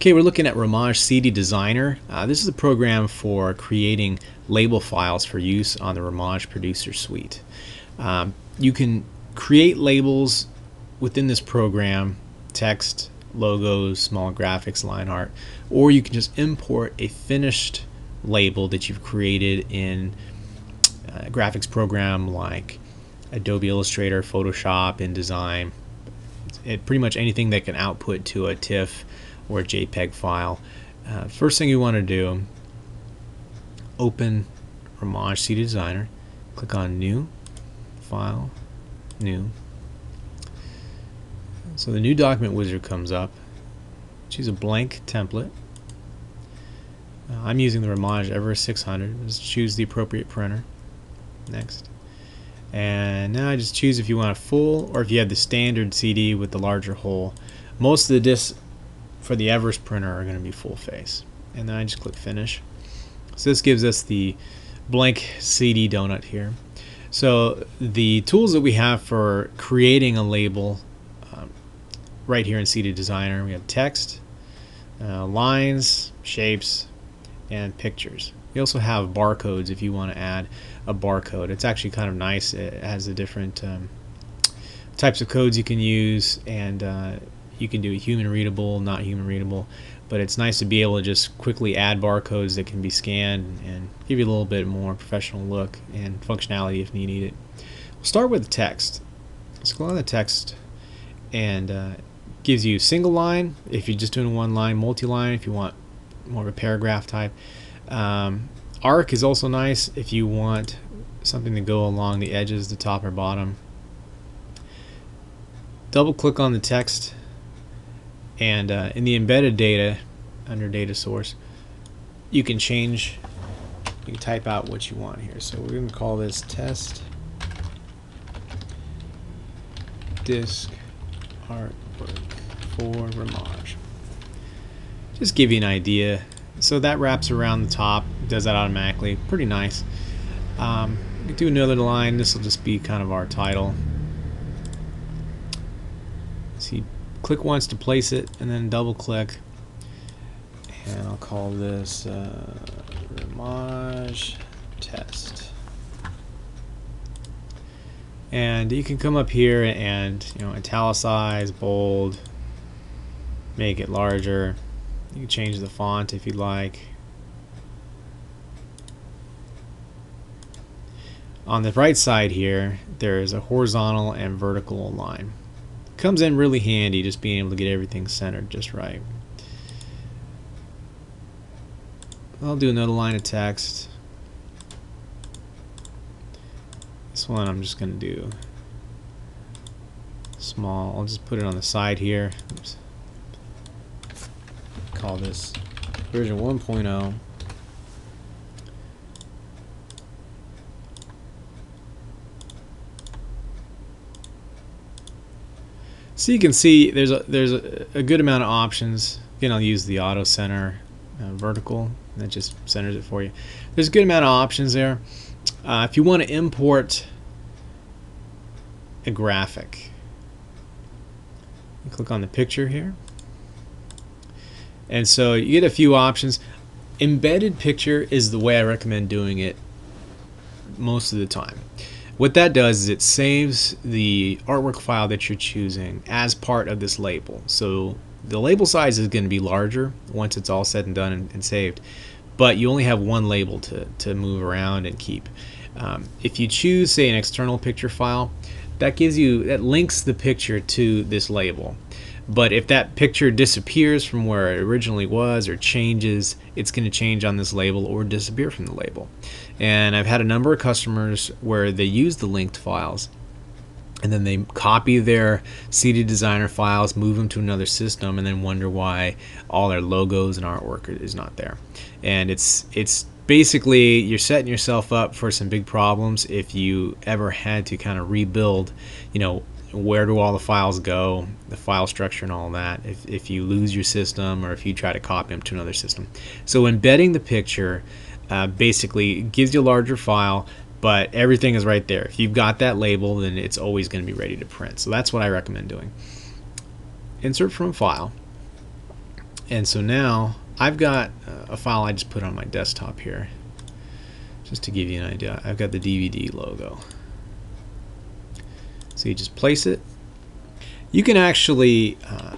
Okay, we're looking at Rimage CD Designer. Uh, this is a program for creating label files for use on the Rimage Producer Suite. Um, you can create labels within this program, text, logos, small graphics, line art, or you can just import a finished label that you've created in a graphics program like Adobe Illustrator, Photoshop, InDesign, it, pretty much anything that can output to a TIFF or a JPEG file. Uh, first thing you want to do, open Rimage CD Designer, click on New, File, New. So the new document wizard comes up. Choose a blank template. Uh, I'm using the Rimage Everest 600. Just choose the appropriate printer. Next. And now I just choose if you want a full or if you have the standard CD with the larger hole. Most of the discs for the Everest printer are going to be full face. And then I just click finish. So this gives us the blank CD donut here. So the tools that we have for creating a label um, right here in CD Designer, we have text, uh, lines, shapes, and pictures. We also have barcodes if you want to add a barcode. It's actually kind of nice. It has the different um, types of codes you can use and uh, you can do human readable, not human readable, but it's nice to be able to just quickly add barcodes that can be scanned and give you a little bit more professional look and functionality if you need it. We'll start with the text. Let's go on the text and uh, gives you single line if you're just doing one line, multi-line if you want more of a paragraph type. Um, arc is also nice if you want something to go along the edges, the top or bottom. Double click on the text and uh, in the embedded data under data source you can change you can type out what you want here. So we're going to call this test disk artwork for Rimage. Just give you an idea. So that wraps around the top does that automatically pretty nice. Um, do another line this will just be kind of our title see click once to place it and then double click. And I'll call this uh, Rimage test. And you can come up here and you know italicize bold make it larger. You can change the font if you like. On the right side here there is a horizontal and vertical line comes in really handy just being able to get everything centered just right. I'll do another line of text. This one I'm just going to do small. I'll just put it on the side here. Oops. Call this version 1.0. So you can see there's a there's a, a good amount of options. Again, I'll use the auto center uh, vertical. That just centers it for you. There's a good amount of options there. Uh, if you want to import a graphic, click on the picture here. And so you get a few options. Embedded picture is the way I recommend doing it most of the time. What that does is it saves the artwork file that you're choosing as part of this label. So the label size is going to be larger once it's all said and done and, and saved, but you only have one label to, to move around and keep. Um, if you choose, say, an external picture file, that gives you that links the picture to this label. But if that picture disappears from where it originally was or changes, it's going to change on this label or disappear from the label. And I've had a number of customers where they use the linked files and then they copy their CD designer files, move them to another system, and then wonder why all their logos and artwork is not there. And it's it's basically you're setting yourself up for some big problems if you ever had to kind of rebuild, you know, where do all the files go, the file structure and all that, if, if you lose your system or if you try to copy them to another system. So embedding the picture uh, basically gives you a larger file, but everything is right there. If you've got that label, then it's always going to be ready to print. So that's what I recommend doing. Insert from file. And so now I've got uh, a file I just put on my desktop here, just to give you an idea. I've got the DVD logo. So you just place it. You can actually uh,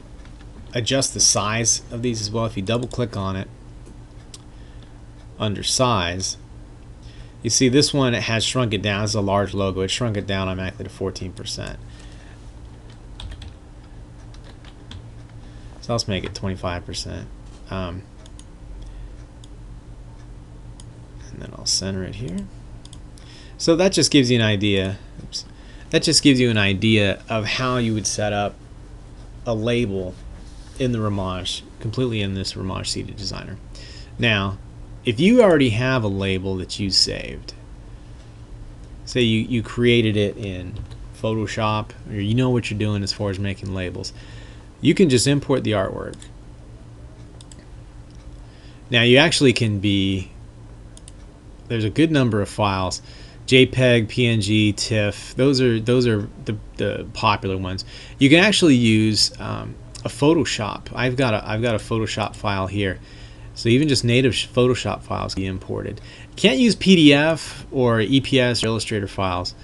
adjust the size of these as well. If you double click on it under size, you see this one it has shrunk it down. It's a large logo. It shrunk it down automatically to 14%. So let's make it 25%. Um, and then I'll center it here. So that just gives you an idea. Oops, that just gives you an idea of how you would set up a label in the Rimage, completely in this Rimage CD Designer. Now, if you already have a label that you saved, say you, you created it in Photoshop, or you know what you're doing as far as making labels, you can just import the artwork. Now you actually can be, there's a good number of files, JPEG, PNG, TIFF, those are those are the, the popular ones. You can actually use um, a Photoshop. I've got a I've got a Photoshop file here so even just native Photoshop files can be imported. Can't use PDF or EPS or Illustrator files,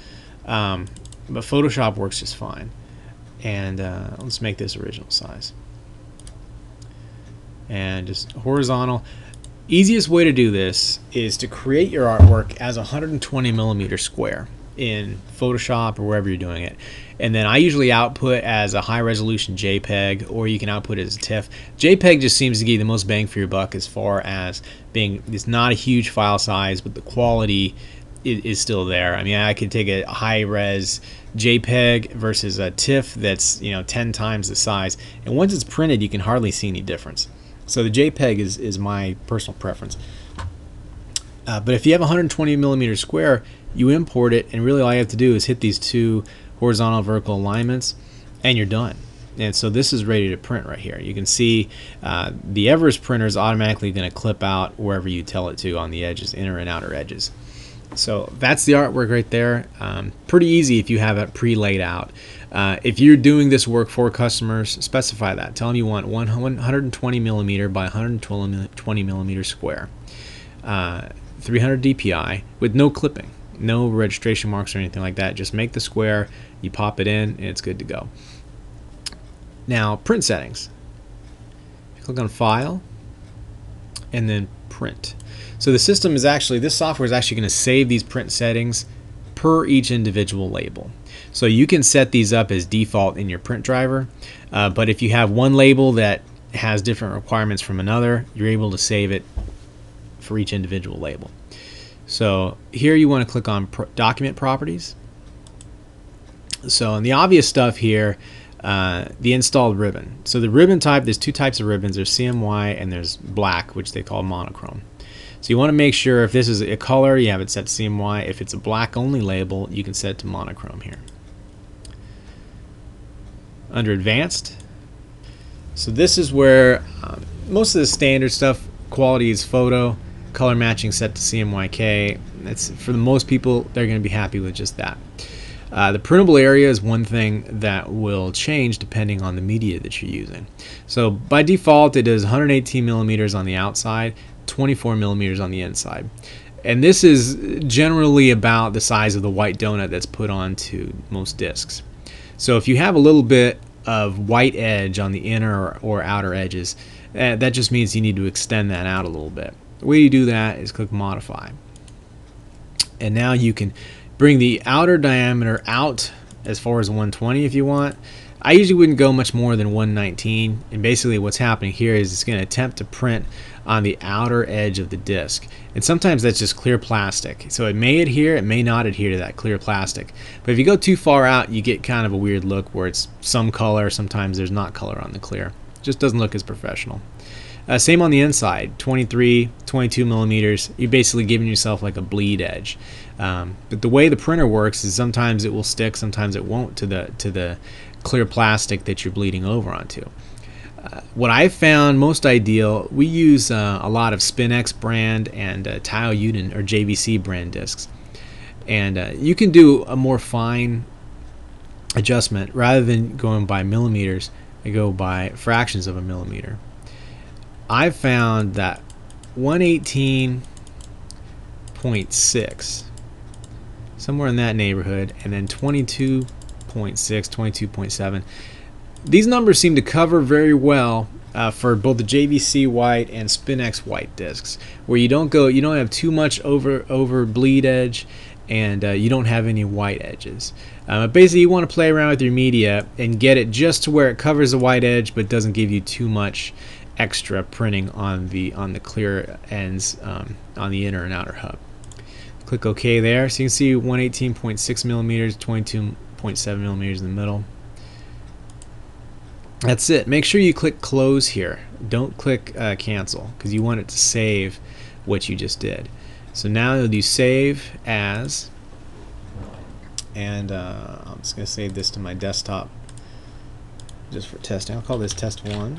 um, but Photoshop works just fine. And uh, let's make this original size. And just horizontal. Easiest way to do this is to create your artwork as a 120 millimeter square in Photoshop or wherever you're doing it. And then I usually output as a high resolution JPEG or you can output as a TIFF. JPEG just seems to give you the most bang for your buck as far as being, it's not a huge file size, but the quality is, is still there. I mean, I could take a high res JPEG versus a TIFF that's, you know, 10 times the size. And once it's printed, you can hardly see any difference. So the JPEG is, is my personal preference. Uh, but if you have 120 millimeter square, you import it, and really all you have to do is hit these two horizontal vertical alignments, and you're done. And so this is ready to print right here. You can see uh, the Everest printer is automatically going to clip out wherever you tell it to on the edges, inner and outer edges. So that's the artwork right there. Um, pretty easy if you have it pre-laid out. Uh, if you're doing this work for customers, specify that. Tell them you want 120 millimeter by 120 millimeter square, uh, 300 DPI with no clipping no registration marks or anything like that. Just make the square, you pop it in, and it's good to go. Now, print settings. Click on File, and then Print. So the system is actually, this software is actually going to save these print settings per each individual label. So you can set these up as default in your print driver, uh, but if you have one label that has different requirements from another, you're able to save it for each individual label. So here you want to click on document properties. So in the obvious stuff here, uh, the installed ribbon. So the ribbon type, there's two types of ribbons. There's CMY and there's black, which they call monochrome. So you want to make sure if this is a color, you have it set to CMY. If it's a black only label, you can set it to monochrome here. Under advanced, so this is where uh, most of the standard stuff, quality is photo, color matching set to CMYK. That's for the most people, they're going to be happy with just that. Uh, the printable area is one thing that will change depending on the media that you're using. So by default, it is 118 millimeters on the outside, 24 millimeters on the inside. And this is generally about the size of the white donut that's put onto most discs. So if you have a little bit of white edge on the inner or, outer edges, uh, that just means you need to extend that out a little bit. The way you do that is click modify. And now you can bring the outer diameter out as far as 120 if you want. I usually wouldn't go much more than 119 and basically what's happening here is it's going to attempt to print on the outer edge of the disc. And sometimes that's just clear plastic. So it may adhere it may not adhere to that clear plastic. But if you go too far out you get kind of a weird look where it's some color sometimes there's not color on the clear. It just doesn't look as professional uh, same on the inside, 23, 22 millimeters. You're basically giving yourself like a bleed edge. Um, but the way the printer works is sometimes it will stick, sometimes it won't to the to the clear plastic that you're bleeding over onto. Uh, what I've found most ideal, we use uh, a lot of Spinx brand and uh, Taiyo Yuden or JVC brand discs. And uh, you can do a more fine adjustment rather than going by millimeters, I go by fractions of a millimeter. I found that 118.6 somewhere in that neighborhood and then 22.6 22.7 these numbers seem to cover very well uh, for both the JVC white and Spinex white discs, where you don't go, you don't have too much over over bleed edge, and uh, you don't have any white edges. Uh, basically, you want to play around with your media and get it just to where it covers the white edge, but doesn't give you too much extra printing on the on the clear ends um, on the inner and outer hub. Click OK there, so you can see 118.6 millimeters, 22.7 millimeters in the middle. That's it. Make sure you click close here. Don't click uh, cancel because you want it to save what you just did. So now you'll do save as and uh, I'm just going to save this to my desktop just for testing. I'll call this test one.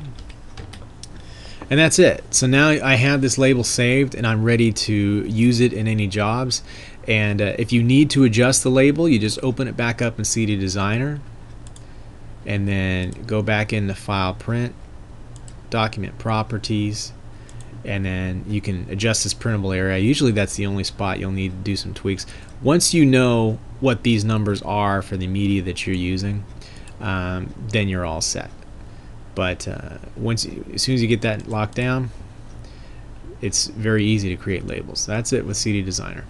And that's it. So now I have this label saved and I'm ready to use it in any jobs. And uh, if you need to adjust the label, you just open it back up in CD Designer and then go back into file print document properties and then you can adjust this printable area usually that's the only spot you'll need to do some tweaks once you know what these numbers are for the media that you're using um, then you're all set but uh, once as soon as you get that locked down it's very easy to create labels. That's it with CD Designer